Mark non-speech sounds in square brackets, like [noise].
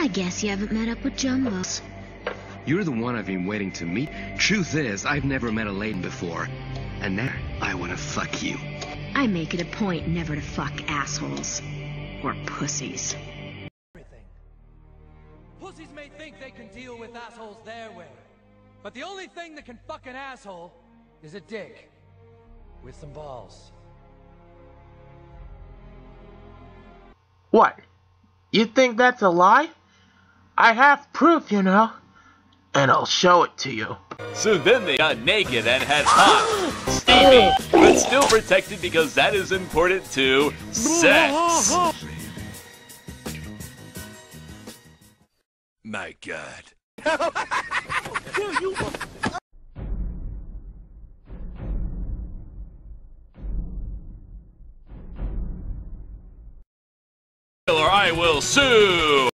I guess you haven't met up with Jumbos. You're the one I've been waiting to meet. Truth is, I've never met a lady before. And now, I want to fuck you. I make it a point never to fuck assholes. Or pussies. everything. Pussies may think they can deal with assholes their way, but the only thing that can fuck an asshole is a dick with some balls. What? You think that's a lie? I have proof, you know. And I'll show it to you. So then they got naked and had hot, [gasps] steamy, but still protected because that is important to sex. My god. [laughs] or I will sue.